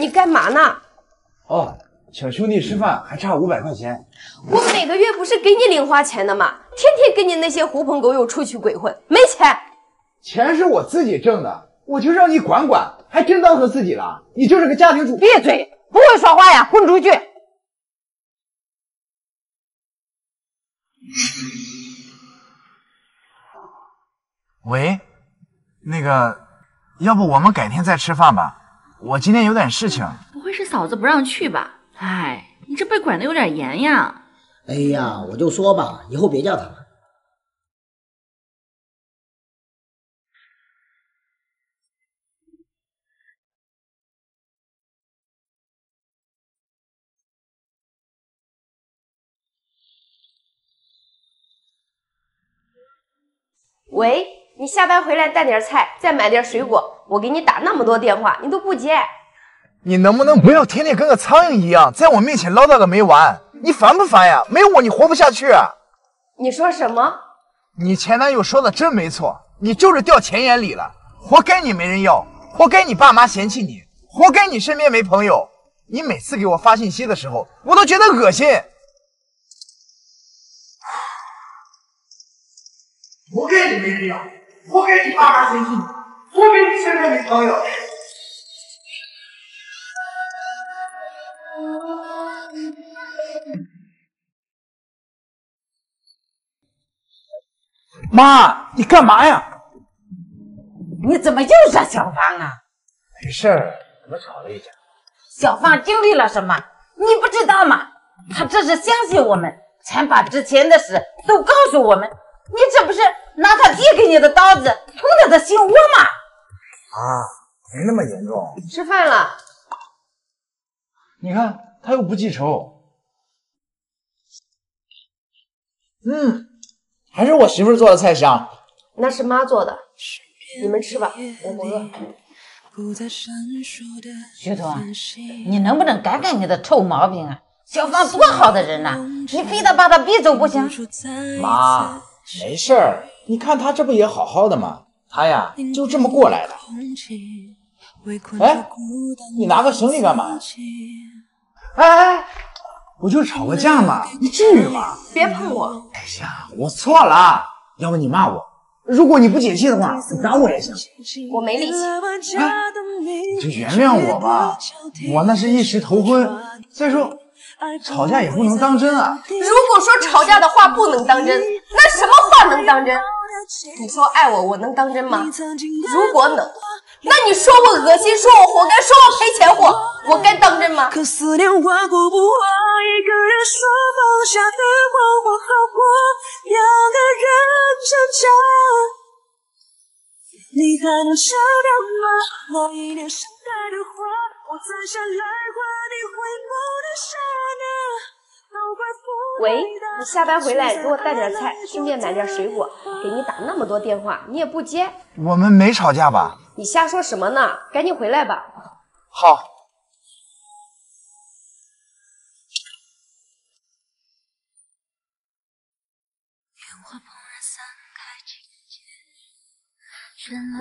你干嘛呢？哦，请兄弟吃饭还差五百块钱。我每个月不是给你零花钱的吗？天天跟你那些狐朋狗友出去鬼混，没钱。钱是我自己挣的，我就让你管管，还真当成自己了。你就是个家庭主，闭嘴！不会说话呀，滚出去！喂，那个，要不我们改天再吃饭吧？我今天有点事情。不会是嫂子不让去吧？哎，你这被管的有点严呀。哎呀，我就说吧，以后别叫他了。喂，你下班回来带点菜，再买点水果。我给你打那么多电话，你都不接。你能不能不要天天跟个苍蝇一样，在我面前唠叨个没完？你烦不烦呀？没有我你活不下去。你说什么？你前男友说的真没错，你就是掉钱眼里了，活该你没人要，活该你爸妈嫌弃你，活该你身边没朋友。你每次给我发信息的时候，我都觉得恶心。活该你没人要，活该你爸妈嫌弃你，活该你身边没朋友。妈，你干嘛呀？你怎么又惹小芳啊？没事儿，我们吵了一架。小芳经历了什么？你不知道吗？她这是相信我们，才把之前的事都告诉我们。你这不是拿她递给你的刀子捅他的心窝吗？啊，没那么严重。吃饭了。你看他又不记仇。嗯，还是我媳妇做的菜香。那是妈做的，你们吃吧，我不饿。徐彤，你能不能改改你的臭毛病啊？小芳多好的人呐，你非得把她逼走不行？妈，没事儿，你看他这不也好好的吗？他呀，就这么过来的。哎，你拿个行李干嘛呀？哎哎，不就吵个架吗，你至于吗？别碰我！哎呀，我错了，要不你骂我，如果你不解气的话，你打我也行。我没力气。哎，你就原谅我吧，我那是一时头昏。再说，吵架也不能当真啊。如果说吵架的话不能当真，那什么话能当真？你说爱我，我能当真吗？如果能，那你说我恶心，说我活该，说我赔钱货，我该当真吗？可思念划过不惑，一个人说放下的话我好过，两个人挣扎。你还能想到吗？那一年盛开的花，我摘下来换你回眸的刹那。喂，你下班回来给我带点菜，顺便买点水果。给你打那么多电话，你也不接。我们没吵架吧？你瞎说什么呢？赶紧回来吧。好。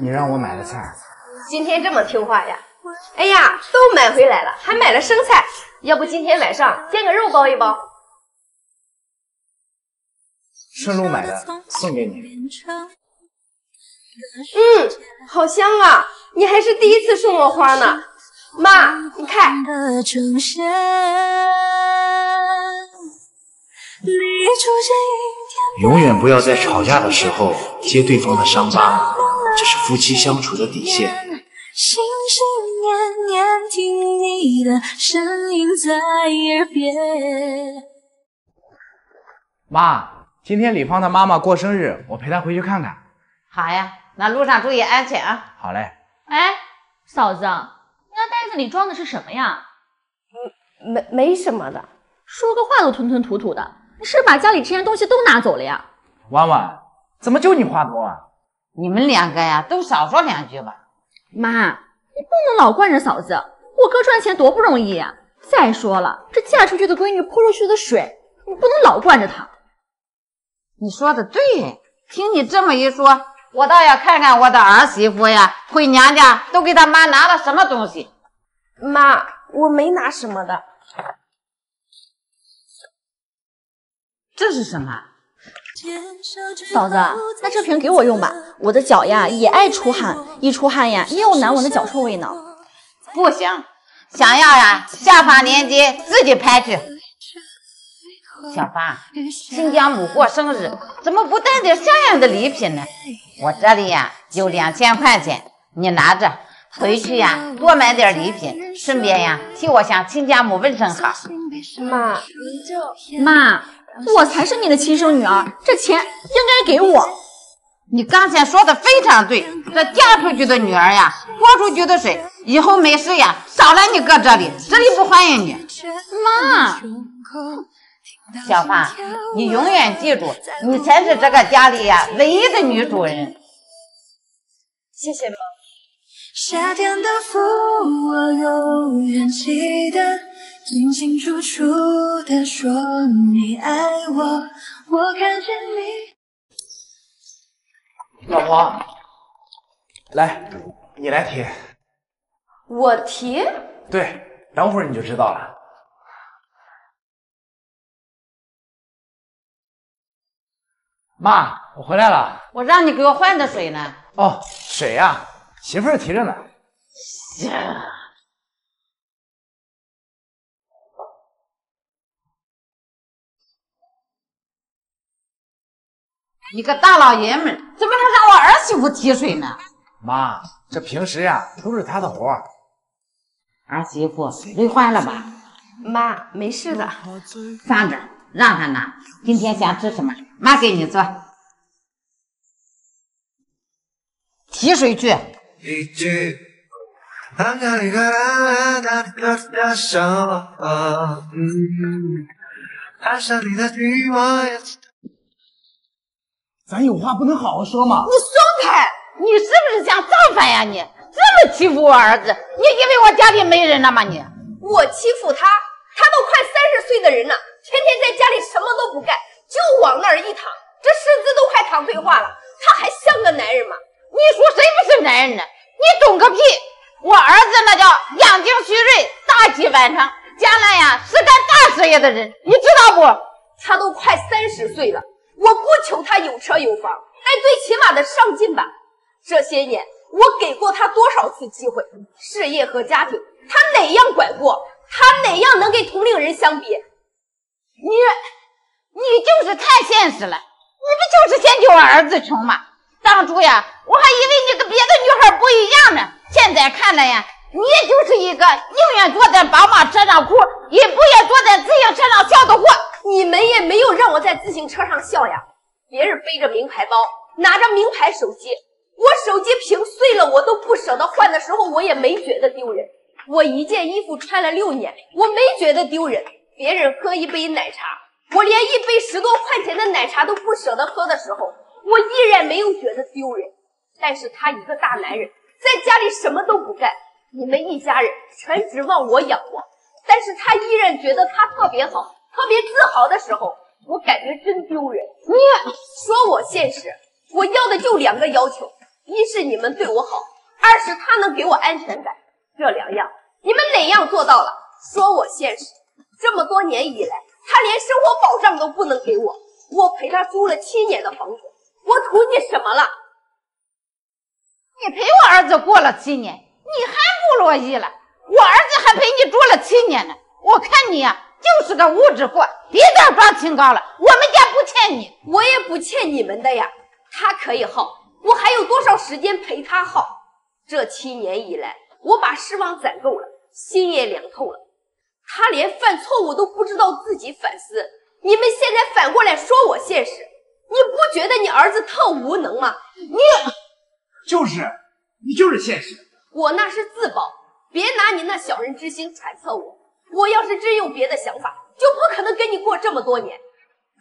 你让我买的菜，今天这么听话呀？哎呀，都买回来了，还买了生菜。要不今天晚上煎个肉包一包？顺路买的，送给你。嗯，好香啊！你还是第一次送我花呢，妈，你看。永远不要在吵架的时候揭对方的伤疤，这是夫妻相处的底线。心心念念听你的声音在耳边。妈，今天李芳的妈妈过生日，我陪她回去看看。好呀，那路上注意安全啊。好嘞。哎，嫂子，你那袋子里装的是什么呀？嗯没没什么的，说个话都吞吞吐吐的，你是不是把家里这些东西都拿走了呀？婉婉，怎么就你话多啊？你们两个呀，都少说两句吧。妈，你不能老惯着嫂子，我哥赚钱多不容易呀。再说了，这嫁出去的闺女泼出去的水，你不能老惯着她。你说的对，听你这么一说，我倒要看看我的儿媳妇呀，回娘家都给她妈拿了什么东西。妈，我没拿什么的。这是什么？嫂子，那这瓶给我用吧，我的脚呀也爱出汗，一出汗呀也有难闻的脚臭味呢。不行，想要呀，下方链接自己拍去。小芳，亲家母过生日，怎么不带点像样的礼品呢？我这里呀有两千块钱，你拿着回去呀，多买点礼品，顺便呀替我向亲家母问声好。妈，妈，我才是你的亲生女儿，这钱应该给我。你刚才说的非常对，这嫁出去的女儿呀，泼出去的水，以后没事呀，少来你哥这里，这里不欢迎你。妈，小芳，你永远记住，你才是这个家里呀唯一的女主人。谢谢妈。夏天的风，我永远记得，清清楚楚的说你爱我，我看见你。老婆，来，你来提。我提？对，等会儿你就知道了。妈，我回来了。我让你给我换的水呢。哦，水呀、媳妇儿提着呢。你个大老爷们儿，怎么能让我儿媳妇提水呢？妈，这平时呀、都是她的活儿。儿媳妇累坏了吧？妈，没事的。放着，让他拿。今天想吃什么，妈给你做。提水去。咱有话不能好好说吗？你松开！你是不是想造反呀你？这么欺负我儿子，你以为我家里没人了吗你？我欺负他，他都快三十岁的人了，天天在家里什么都不干，就往那儿一躺，这身子都快躺退化了，他还像个男人吗？你说谁不是男人呢？你懂个屁！我儿子那叫养精蓄锐，大器晚成，将来呀是干大事业的人，你知道不？他都快三十岁了，我不求他有车有房，但最起码的上进吧。这些年我给过他多少次机会，事业和家庭，他哪样拐过？他哪样能跟同龄人相比？你，你就是太现实了，你不就是嫌弃我儿子穷吗？当初呀，我还以为你跟别的女孩不一样呢，现在看来呀，你就是一个宁愿坐在宝马车上哭，也不愿坐在自行车上笑的货。你们也没有让我在自行车上笑呀，别人背着名牌包，拿着名牌手机，我手机屏碎了我都不舍得换的时候，我也没觉得丢人。我一件衣服穿了六年，我没觉得丢人。别人喝一杯奶茶，我连一杯十多块钱的奶茶都不舍得喝的时候，我依然没有觉得丢人。但是他一个大男人，在家里什么都不干，你们一家人全指望我养活，但是他依然觉得他特别好，特别自豪的时候，我感觉真丢人。你说我现实，我要的就两个要求：一是你们对我好，二是他能给我安全感。这两样，你们哪样做到了？说我现实，这么多年以来，他连生活保障都不能给我，我陪他租了七年的房子，我图你什么了？你陪我儿子过了七年，你还不乐意了？我儿子还陪你住了七年呢。我看你呀、就是个物质货，别再装清高了。我们家不欠你，我也不欠你们的呀。他可以耗，我还有多少时间陪他耗？这七年以来，我把失望攒够了，心也凉透了。他连犯错误都不知道自己反思，你们现在反过来说我现实，你不觉得你儿子特无能吗？你就是，你就是现实。我那是自保，别拿你那小人之心揣测我。我要是真有别的想法，就不可能跟你过这么多年。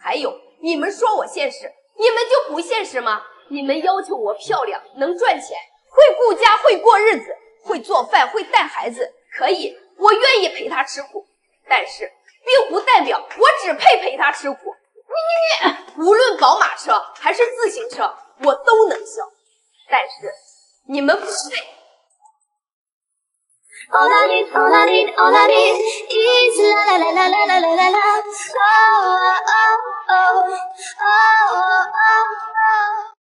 还有，你们说我现实，你们就不现实吗？你们要求我漂亮，能赚钱，会顾家，会过日子，会做饭，会带孩子，可以，我愿意陪他吃苦，但是并不代表我只配陪他吃苦。你你你，无论宝马车还是自行车，我都能笑，但是你们不配。